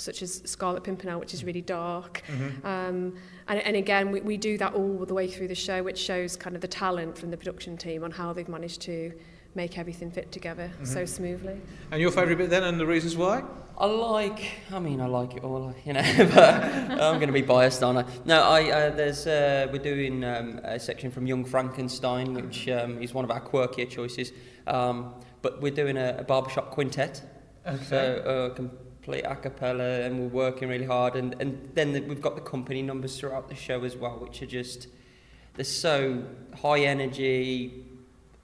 S16: such as Scarlet Pimpernel, which is really dark.
S2: Mhm.
S16: Um, and, and again, we, we do that all the way through the show, which shows kind of the talent from the production team on how they've managed to make everything fit together so
S2: Mhm.
S16: smoothly.
S2: And your favourite bit then, and the reasons why?
S15: I like, I mean, I like it all, you know, <laughs> but I'm going to be biased, aren't I? No, I, uh, there's, uh, we're doing um, a section from Young Frankenstein, which um, is one of our quirkier choices, um, but we're doing a, a barbershop quintet.
S2: Okay.
S15: So, uh, complete a cappella, and we're working really hard, and, and then the, we've got the company numbers throughout the show as well, which are just, they're so high energy,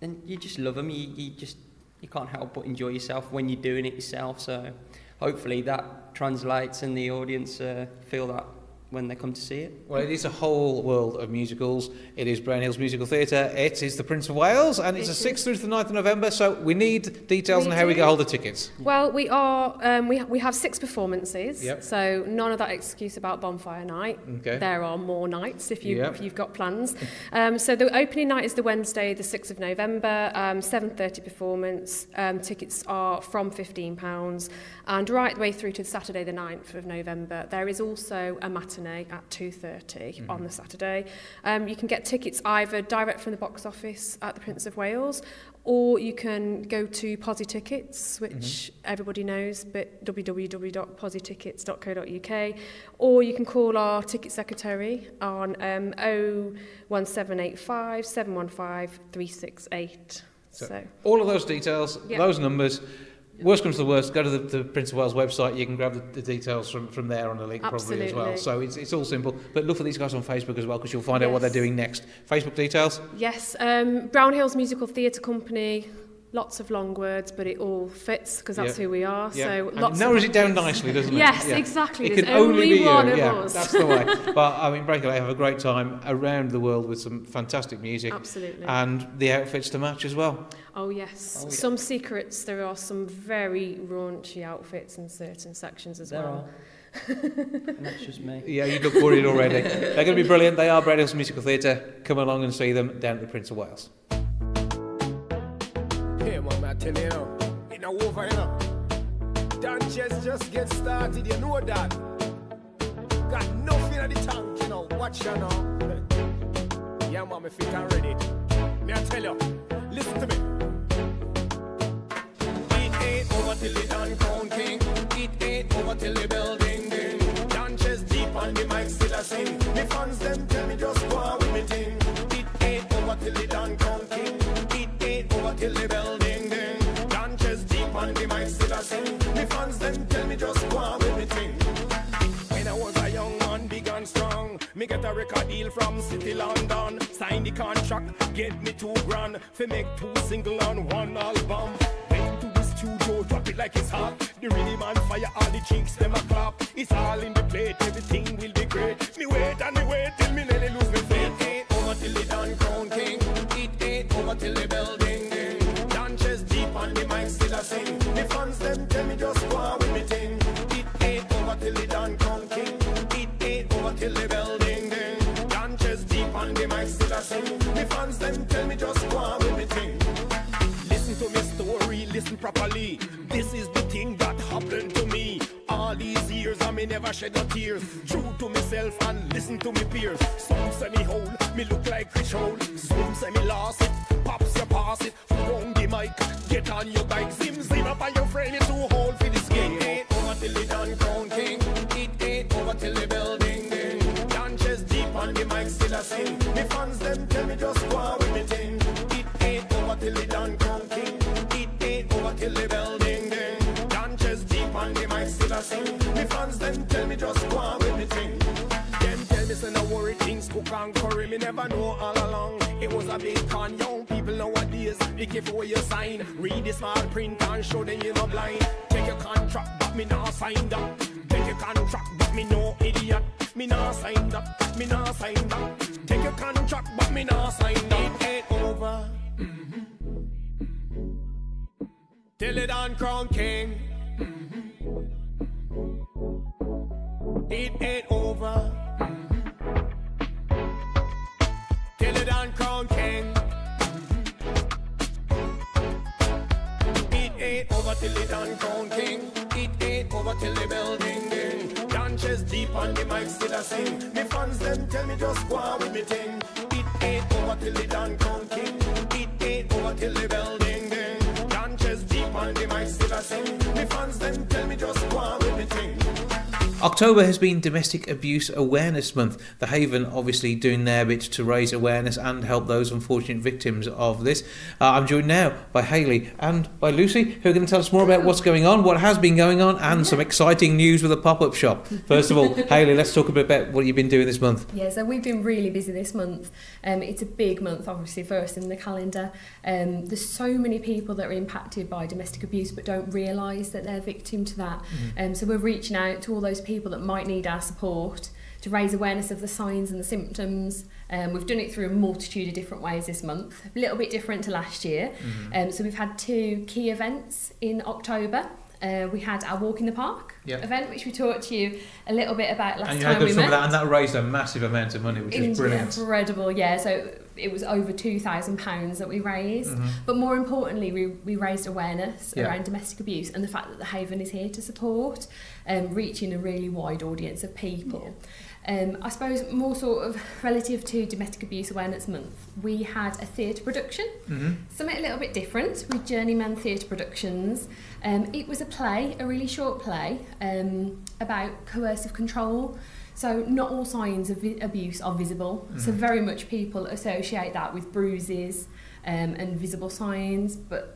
S15: and you just love them. You, you just you can't help but enjoy yourself when you're doing it yourself. So hopefully that translates and the audience uh, feel that when they come to see it.
S2: Well, it is a whole world of musicals. It is Brownhills Musical Theatre. It is the Prince of Wales, and it's
S16: It
S2: the 6th through to the 9th of November. So we need details
S16: We
S2: on how we get hold of tickets.
S16: Well, we are um, we, we have six performances,
S2: Yep.
S16: so none of that excuse about bonfire night.
S2: Okay.
S16: There are more nights if you
S2: Yep.
S16: if you've got plans. <laughs> Um, so the opening night is the Wednesday, the sixth of November, um, seven thirty performance. Um, tickets are from fifteen pounds, and right the way through to Saturday the 9th of November. There is also a matinee at 2.30
S2: Mm-hmm.
S16: on the Saturday. Um, you can get tickets either direct from the box office at the Prince of Wales, or you can go to Posi Tickets, which
S2: Mhm.
S16: everybody knows, but www.positickets.co.uk, or you can call our ticket secretary on um, 01785 715 368.
S2: So,
S16: So,
S2: all of those details,
S16: Yeah.
S2: those numbers. Worst comes to the worst, go to the, the Prince of Wales website. You can grab the, the details from, from there on the link probably as well. So it's, it's all simple. But look for these guys on Facebook as well because you'll find out what they're doing next. Facebook details.
S16: yes, um, Brownhills Musical Theatre Company. Lots of long words, but it all fits because that's
S2: Yeah.
S16: who we are.
S2: Yeah.
S16: So
S2: And
S16: lots
S2: it narrows
S16: of
S2: it down
S16: numbers.
S2: nicely, doesn't it?
S16: Yes,
S2: Yeah.
S16: exactly.
S2: It
S16: There's
S2: can only be
S16: one
S2: you.
S16: of
S2: yeah,
S16: us.
S2: that's the way. <laughs> But I mean, Breakaway have a great time around the world with some fantastic music.
S16: Absolutely.
S2: And the outfits to match as well.
S16: Oh yes,
S15: Oh, yeah.
S16: some secrets. There are some very raunchy outfits in certain sections as
S15: There
S16: well.
S15: and <laughs> that's just me.
S2: Yeah, you look worried already. <laughs> They're going to be brilliant. They are Brownhills Musical Theatre. Come along and see them down at the Prince of Wales.
S7: Tell you, know, it no over, you know. Donchez just get started, you know that. Got nothing in the tank, you know. Watch you know. yeah, me fit and ready. Me I tell you, listen to me. It ain't over till the done crown king. It ain't over till the building ding. Donchez deep on the mic still a sing. Me fans them tell me get a record deal from City London. Sign the contract, get me two grand, fi make two single and one album. Went to the studio, drop it like it's hot. The rhythm man fire, all the cheeks them a clap. It's all in the plate, everything will be great. Me wait and me wait till me nearly lose me faith. Ain't over till the done crown king. It ain't over till the building ding. Donchez deep on the mic still a sing. Me fans them sing. Me fans them tell me just go on with me thing. Listen to me story, listen properly. This is the thing that happened to me. All these years I may never shed no tears. True to myself and listen to me peers. Some say me whole, me look like Rich Hole. Some say me lost it, pops you pass it. Round the mic, get on your bike. Sing. Me fans them tell me just go on with me thing. Them tell me say no worry things cook and curry. Me never know all along. It was a big con. Young people nowadays be careful where you sign. Read the small print and show them you're not blind. Take your contract, but me not sign that. Take your contract, but me no idiot. Me not sign that. Me not sign that. Take your contract, but me not sign that. It ain't over. Mm-hmm. Till it on crown king. Mm-hmm. It ain't over. Till it on crown king. It ain't over till it on crown king. It ain't over till the building ding. Donchez deep on the mic still a sing. Me fans them tell me just go on with me thing. It ain't over till it on crown king. It ain't over till the building ding. Donchez deep on the mic still a sing. Me fans them tell me just go on with me thing.
S2: October has been Domestic Abuse Awareness Month. The Haven obviously doing their bit to raise awareness and help those unfortunate victims of this. Uh, I'm joined now by Hayley and by Lucy, who are going to tell us more about what's going on, what has been going on, and some exciting news with a pop up shop. First of all, <laughs> Hayley, let's talk a bit about what you've been doing this month.
S17: Yeah, so we've been really busy this month. Um, it's a big month, obviously, for us in the calendar. Um, there's so many people that are impacted by domestic abuse but don't realise that they're victim to that. Um, so we're reaching out to all those people people that might need our support to raise awareness of the signs and the symptoms. Um, we've done it through a multitude of different ways this month, a little bit different to last year. Mm-hmm. Um, so we've had two key events in October uh, we had our Walk in the Park
S2: yep.
S17: event, which we talked to you a little bit about last
S2: and
S17: time we met.
S2: That, and that raised a massive amount of money, which is brilliant.
S17: Incredible, yeah. So it was over £2,000 that we raised.
S2: Mm-hmm.
S17: But more importantly, we, we raised awareness
S2: yeah.
S17: around domestic abuse and the fact that the Haven is here to support, um, reaching a really wide audience of people. Yeah. Um, I suppose more sort of relative to Domestic Abuse Awareness Month, we had a theatre production,
S2: Mhm.
S17: something a little bit different with Journeyman Theatre Productions. Um, it was a play, a really short play um, about coercive control. So not all signs of vi- abuse are visible. So
S2: Mhm.
S17: very much people associate that with bruises um, and visible signs, but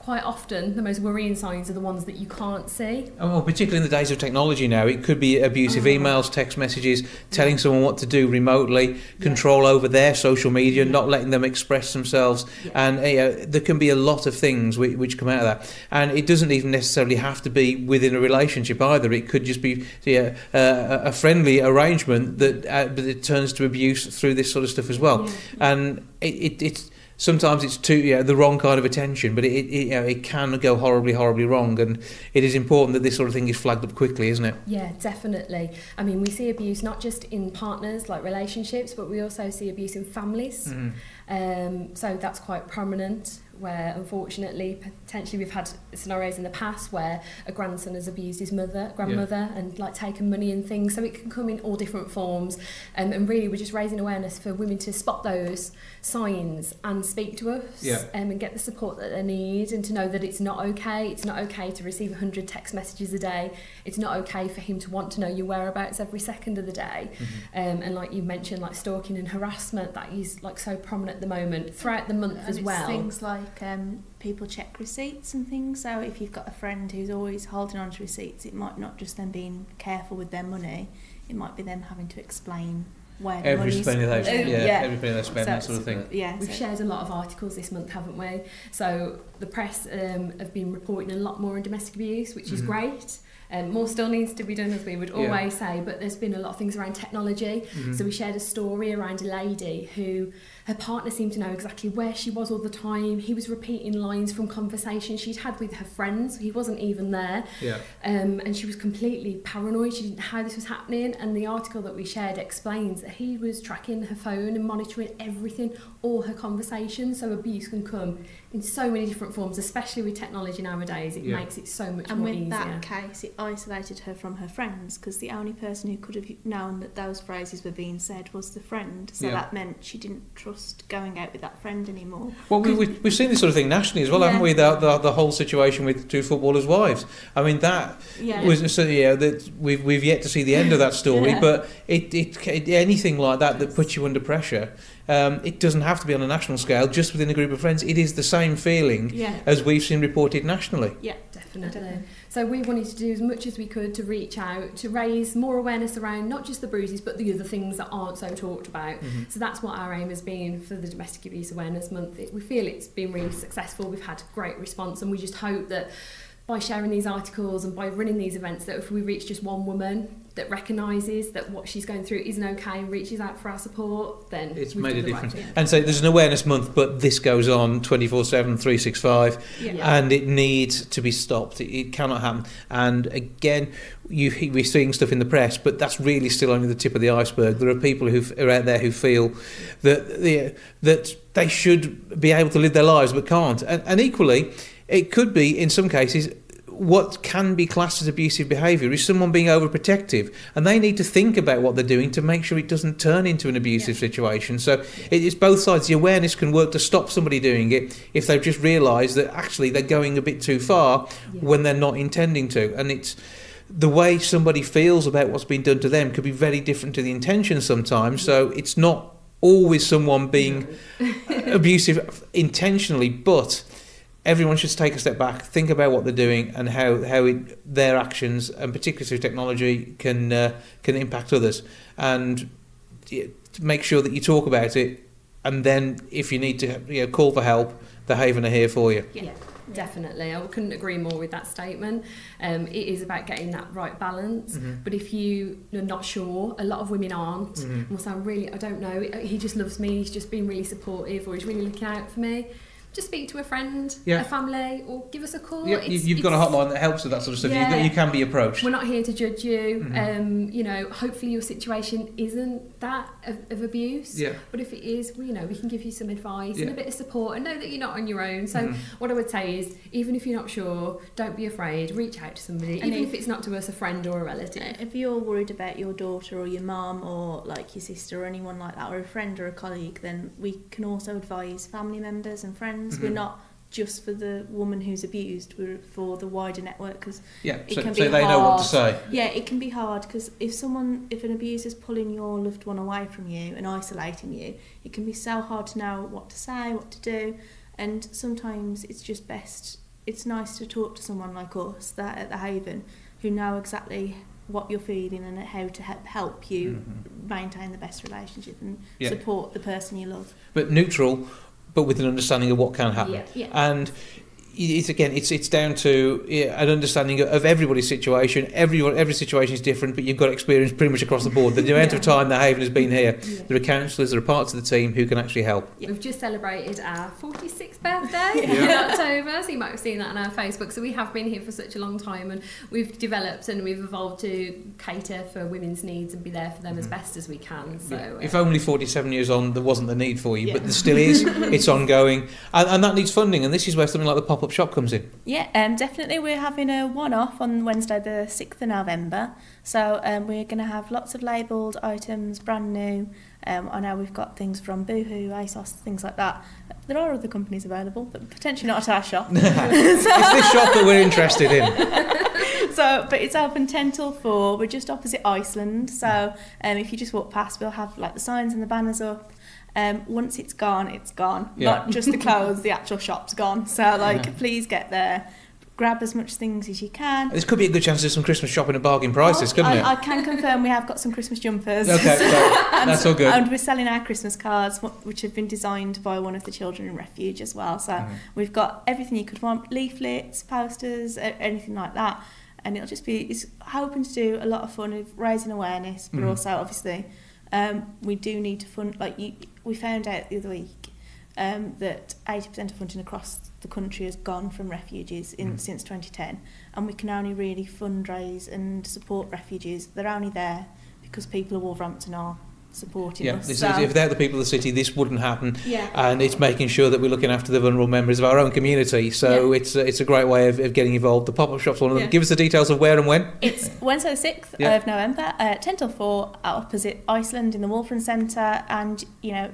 S17: quite often the most worrying signs are the ones that you can't see.
S2: Oh, well, particularly in the days of technology now, it could be abusive
S17: Oh.
S2: emails, text messages, telling someone what to do remotely, control over their social media, not letting them express themselves, and uh, yeah, there can be a lot of things which, which come out of that. And it doesn't even necessarily have to be within a relationship either. It could just be yeah, uh, a friendly arrangement that uh, it turns to abuse through this sort of stuff as well. And it, it, it's sometimes it's too yeah the wrong kind of attention, but it, it you know it can go horribly horribly wrong, and it is important that this sort of thing is flagged up quickly, isn't it?
S17: Yeah, definitely. I mean, we see abuse not just in partners, like relationships, but we also see abuse in families.
S2: Mhm.
S17: Um, so that's quite prominent. Where unfortunately, potentially, we've had scenarios in the past where a grandson has abused his mother, grandmother, and like taken money and things. So it can come in all different forms, um, and really, we're just raising awareness for women to spot those signs and speak to us,
S2: Yeah.
S17: um, and get the support that they need, and to know that it's not okay. It's not okay to receive 100 text messages a day. It's not okay for him to want to know your whereabouts every second of the day. Um, and like you mentioned, like stalking and harassment, that is like so prominent at the moment throughout the month
S18: And
S17: as
S18: it's
S17: well.
S18: Things like um, people check receipts and things. So if you've got a friend who's always holding on to receipts, it might not just them being careful with their money. It might be them having to explain where the
S2: Every
S18: money's
S2: penny they-
S18: Uh,
S2: yeah, every penny they spend,
S18: So
S2: that sort of thing.
S18: Yeah,
S17: We've
S18: so-
S17: shared a lot of articles this month, haven't we? So the press um, have been reporting a lot more on domestic abuse, which is
S2: Mhm.
S17: great. Um, more still needs to be done, as we would
S2: Yeah.
S17: always say, but there's been a lot of things around technology.
S2: Mhm.
S17: So we shared a story around a lady who her partner seemed to know exactly where she was all the time. He was repeating lines from conversations she'd had with her friends. He wasn't even there.
S2: Yeah.
S17: Um, and she was completely paranoid. She didn't know how this was happening. And the article that we shared explains that he was tracking her phone and monitoring everything, all her conversations. So abuse can come in so many different forms, especially with technology nowadays. It
S18: Yeah.
S17: makes it so much
S18: and
S17: more
S18: with that case, it isolated her from her friends because the only person who could have known that those phrases were being said was the friend. So
S2: Yeah.
S18: that meant she didn't trust going out with that friend anymore.
S2: Well, we, we, we've seen this sort of thing nationally as well, haven't we? The, the, the whole situation with two footballers' wives. I mean, that
S18: Yeah.
S2: was so, yeah. That we've we've yet to see the end of that story,
S18: Yeah.
S2: but it, it it anything like that that puts you under pressure. Um, it doesn't have to be on a national scale, just within a group of friends. It is the same feeling
S17: Yeah.
S2: as we've seen reported nationally.
S17: Yeah, definitely. So we wanted to do as much as we could to reach out, to raise more awareness around not just the bruises, but the other things that aren't so talked about.
S2: Mhm.
S17: So that's what our aim has been for the Domestic Abuse Awareness Month. It, we feel it's been really successful. We've had great response, and we just hope that by sharing these articles and by running these events, that if we reach just one woman that recognises that what she's going through isn't okay and reaches out for our support, then
S2: It's
S17: we've
S2: made a
S17: done the right
S2: difference.
S17: thing.
S2: And so there's an awareness month, but this goes on 24 7, 365,
S17: Yeah.
S2: and it needs to be stopped. It, it cannot happen. And again, you, we're seeing stuff in the press, but that's really still only the tip of the iceberg. There are people who are out there who feel that, the, that they should be able to live their lives but can't. And, and equally, it could be, in some cases, what can be classed as abusive behaviour is someone being overprotective, and they need to think about what they're doing to make sure it doesn't turn into an abusive situation. So it is both sides. The awareness can work to stop somebody doing it if they've just realised that actually they're going a bit too far when they're not intending to, and it's the way somebody feels about what's been done to them could be very different to the intention sometimes. So it's not always someone being <laughs> abusive intentionally, but everyone should take a step back, think about what they're doing, and how how it, their actions, and particularly through technology, can uh, can impact others, and make sure that you talk about it, and then if you need to, you know, call for help. The Haven are here for you.
S17: Yeah, definitely. I couldn't agree more with that statement. Um, it is about getting that right balance.
S2: Mhm.
S17: But if you, you're not sure, a lot of women aren't.
S2: Mhm.
S17: And will say, really, I don't know. He just loves me. He's just been really supportive, or he's really looking out for me. Just speak to a friend,
S2: Yeah.
S17: a family, or give us a call.
S2: Yeah,
S17: It's-
S2: you, you've got a hotline that helps with that sort of stuff.
S17: Yeah.
S2: You, you can be approached.
S17: We're not here to judge you.
S2: Mhm.
S17: Um, you know, hopefully your situation isn't that of, of abuse.
S2: Yeah.
S17: But if it is, well, you know, we can give you some advice and a bit of support, and know that you're not on your own. So
S2: Mhm.
S17: what I would say is, even if you're not sure, don't be afraid. Reach out to somebody,
S18: And
S17: even
S18: if-
S17: if it's not to us, a friend or a relative.
S18: If you're worried about your daughter or your mum or like your sister or anyone like that, or a friend or a colleague, then we can also advise family members and friends. We're
S2: Mhm.
S18: not just for the woman who's abused, we're for the wider network because
S2: Yeah,
S18: it
S2: so-
S18: can
S2: so
S18: be
S2: they
S18: hard.
S2: know what to say.
S18: Yeah, it can be hard because if someone, if an abuser's pulling your loved one away from you and isolating you, it can be so hard to know what to say, what to do, and sometimes it's just best. It's nice to talk to someone like us that at the Haven, who know exactly what you're feeling and how to help help you maintain the best relationship and
S2: Mm-hmm. Yeah.
S18: support the person you love.
S2: but neutral, but with an understanding of what can happen.
S18: Yeah, yeah.
S2: And it's again, it's it's down to an understanding of everybody's situation. Everyone, every situation is different, but you've got experience pretty much across the board. The amount of time that Haven has been here, there are counsellors, there are parts of the team who can actually help.
S17: We've just celebrated our 46th birthday
S2: Yeah.
S17: in October, so you might have seen that on our Facebook. So we have been here for such a long time and we've developed and we've evolved to cater for women's needs and be there for them as best as we can. So uh,
S2: If only 47 years on, there wasn't the need for you, but there still is. <laughs> it's ongoing, and, and that needs funding. And this is where something like the pop-up shop comes in.
S18: Yeah, um, definitely. We're having a one-off on Wednesday, the sixth of November. So um, we're going to have lots of labelled items, brand new. Um, I know we've got things from Boohoo, ASOS, things like that. There are other companies available, but potentially not at our shop. <laughs>
S2: it's this shop that we're interested in. <laughs>
S18: so, but it's open 10 till 4. We're just opposite Iceland. So, um, if you just walk past, we'll have like the signs and the banners up. Um, once it's gone, it's gone.
S2: Yeah.
S18: Not just the clothes, the actual shop's gone. So, like,
S2: Yeah.
S18: please get there. Grab as much things as you can.
S2: This could be a good chance to do some Christmas shopping at bargain prices, couldn't it?
S18: I, I can confirm we have got some Christmas jumpers.
S2: Okay, <laughs> so
S18: and,
S2: that's all good.
S18: And we're selling our Christmas cards, which have been designed by one of the children in refuge as well. So
S2: Mhm.
S18: we've got everything you could want: leaflets, posters, anything like that. And it'll just be it's hoping to do a lot of fun of raising awareness, but
S2: Mhm.
S18: also obviously um, we do need to fund. Like you, we found out the other week um, that 80% of funding across the country has gone from refugees in,
S2: mm.
S18: since 2010, and we can only really fundraise and support refugees. They're only there because people of Wolverhampton are supporting
S2: Yeah,
S18: us.
S2: this
S18: so,
S2: is, if without the people of the city, this wouldn't happen.
S18: Yeah.
S2: And it's making sure that we're looking after the vulnerable members of our own community. So it's uh, it's a great way of, of getting involved. The pop up shop's one of them.
S18: Yeah.
S2: Give us the details of where and when.
S18: It's <laughs> Wednesday the 6th
S2: Yeah.
S18: of November, uh, 10 till 4, opposite Iceland in the Wulfrun Centre. And, you know,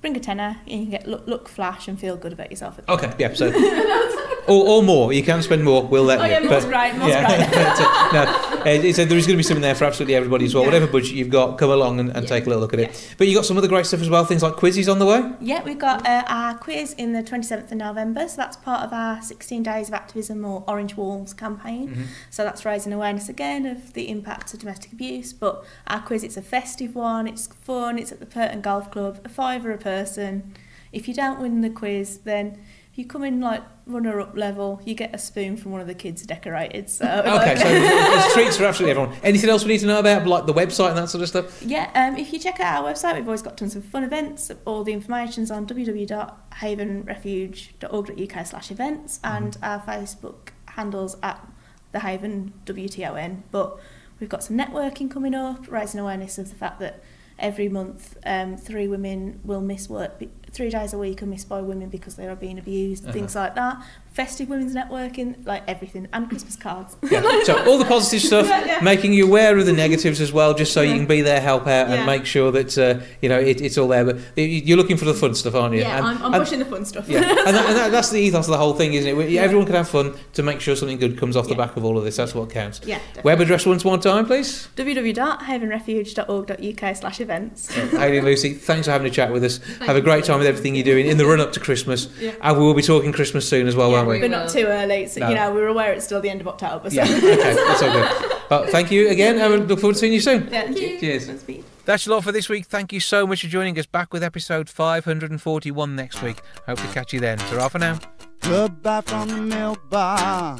S18: bring a tenner and you can get look, look, flash and feel good about yourself. At the
S2: Okay, yeah. So, <laughs> <laughs> or, or more. You can spend more. We'll let
S18: Oh,
S2: you.
S18: yeah, more's right, more's
S2: yeah,
S18: right. <laughs>
S2: but, uh, no, uh, it's, uh, there is going to be something there for absolutely everybody as well.
S18: Yeah.
S2: Whatever budget you've got, come along and, and take a little look at it. But you got some other great stuff as well. Things like quizzes on the way.
S18: Yeah, we've got uh, our quiz in the 27th of November, so that's part of our 16 Days of Activism or Orange Walls campaign.
S2: Mhm.
S18: So that's raising awareness again of the impacts of domestic abuse. But our quiz, it's a festive one, it's fun, it's at the Perton Golf Club, a fiver a person. If you don't win the quiz, then if you come in like runner up level, you get a spoon from one of the kids decorated. So
S2: Okay,
S18: like-
S2: so <laughs> there's treats for absolutely everyone. Anything else we need to know about, like the website and that sort of stuff?
S18: Yeah, um, if you check out our website, we've always got tons of fun events. All the information's on www.havenrefuge.org.uk slash events and our Facebook handles at the Haven WTON. But we've got some networking coming up, raising awareness of the fact that every month um, three women will miss work, be- three days a week are missed by women because they are being abused,
S2: Uh-huh.
S18: things like that. Festive women's networking, like everything, and Christmas cards. <laughs>
S2: Yeah. So all the positive <laughs> stuff,
S18: Yeah, yeah.
S2: making you aware of the negatives as well, just so you can be there, help out, and make sure that uh, you know it, it's all there. But you're looking for the fun stuff, aren't you?
S18: Yeah,
S2: And-
S18: I'm, I'm
S2: and-
S18: pushing the fun stuff.
S2: Yeah, <laughs> and, that, and that, that's the ethos of the whole thing, isn't it? Everyone can have fun to make sure something good comes off the back of all of this. That's what counts.
S18: Yeah,
S2: Web address once more time, please.
S18: www.havenrefuge.org.uk slash events.
S2: Hayley and Lucy, thanks for having a chat with us. have a great time with everything you're doing in the run up to Christmas. And we will be talking Christmas soon as well, won't we?
S18: But not too early. So,
S2: No.
S18: you know, we're aware it's still the end of October. So.
S2: Yeah, okay, that's all good. Well, thank you again, and we look forward to seeing you soon.
S18: Yeah, thank you.
S2: Cheers.
S18: That's me.
S2: That's a lot for this week. Thank you so much for joining us. Back with episode 541 next week. Hope to catch you then. Ta for now.
S1: Goodbye from the milk bar.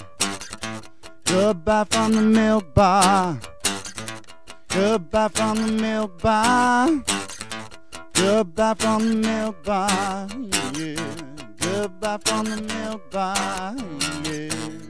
S1: Goodbye from the milk bar. Goodbye from the milk bar. Goodbye from the milk bar. Yeah. Goodbye from the bar. Yeah.